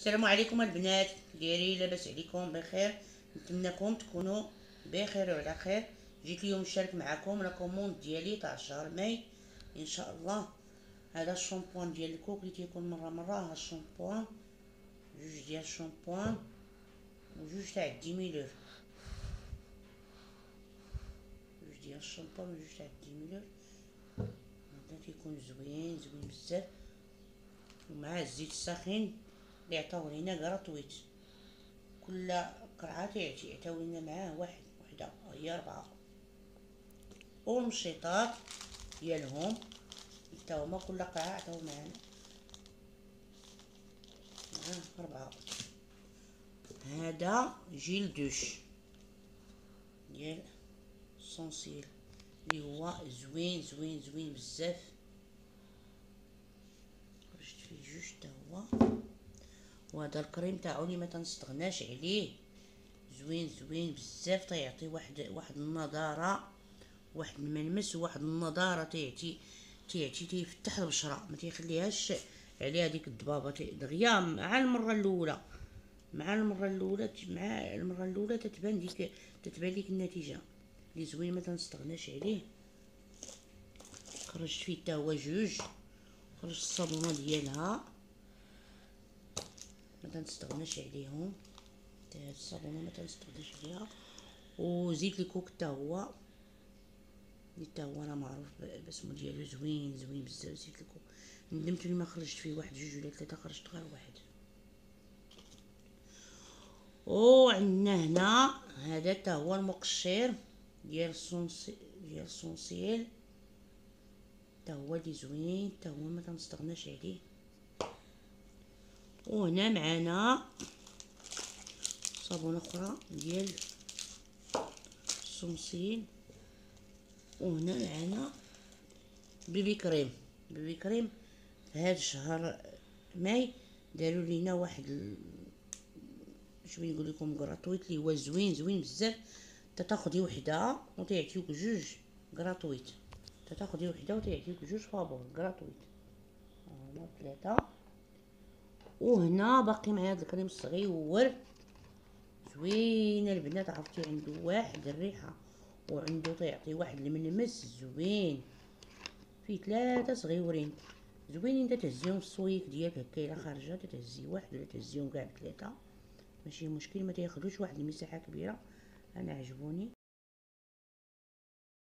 السلام عليكم البنات. ديالي لاباس عليكم بخير. نتمنىكم تكونوا بخير وعلى خير. جيت اليوم نشارك معكم la commande ديالي تاع شهر ماي. إن شاء الله. هذا الشامبوان ديال الكوك اللي تيكون مرة مرة. ها الشامبوان. جوج ديال الشامبوان. وجوج تاع ال démêleur. جوج ديال الشامبوان وجوج تاع ال démêleur. هذا تيكون زوين زوين بزاف. ومع الزيت الساخن. اللي عطاو لينا gratuite كل قرعة تيعطي عطاو لينا معاه واحد وحدة هي ربعة والمشيطات ديالهم حتى هما كل قرعة عطاو معانا. معاه ربعة هذا gel douche. ديال سونسيل. اللي هو زوين زوين زوين بزاف خرجت فيه جوج حتى هو وهذا الكريم تاعو اللي ما تنستغناش عليه. زوين زوين بزاف تيعطي واحد واحد النضاره واحد الملمس وواحد النضاره تيعطي تيعطي تيفتح البشرة. ما تيخليهاش عليها ديك الضبابة. دغيا مع المرة الأولى مع المرة الأولى مع المرة الأولى تتبان ديك تتبان ليك النتيجة اللي زوين ما تنستغناش عليه. خرجت فيه حتى هو جوج خرجت الصابونة ديالها. ما تنستغناش عليهم. هاد الصابونه ما تنستغناش عليها. وزيت الكوك حتى هو. حتى هو راه معروف باسمو ديالو زوين زوين بزاف زيت الكوك. ندمت ما خرجت فيه واحد جوج ولا ثلاثة خرجت غير واحد. وعندنا هنا هذا حتى هو المقشر ديال الصونسي ديال الصونسيل. حتى هو اللي زوين حتى هو ما تنستغناش عليه. وهنا معانا صابونه أخرى ديال الصمصين وهنا معانا بيبي كريم. بيبي كريم هاد شهر ماي داروا لينا واحد. شوية نقول لكم gratuite اللي هو زوين زوين بزاف. تاخدي وحده وتيعطيوك جوج gratuite تاخدي وحده وتيعطيوك جوج فابور gratuite هنا ثلاثة. وهنا باقي معايا هذا الكريم الصغير زوين البنات عرفتي عنده واحد الريحة وعنده تيعطي واحد الملمس زوين. فيه ثلاثة صغيورين. زوينين تهزيهم في الصويك ديالك هكا إلا خارجة تهزي واحد ولا تهزيهم كاع ثلاثة ماشي مشكل ما تياخذوش واحد المساحة كبيرة. أنا عجبوني.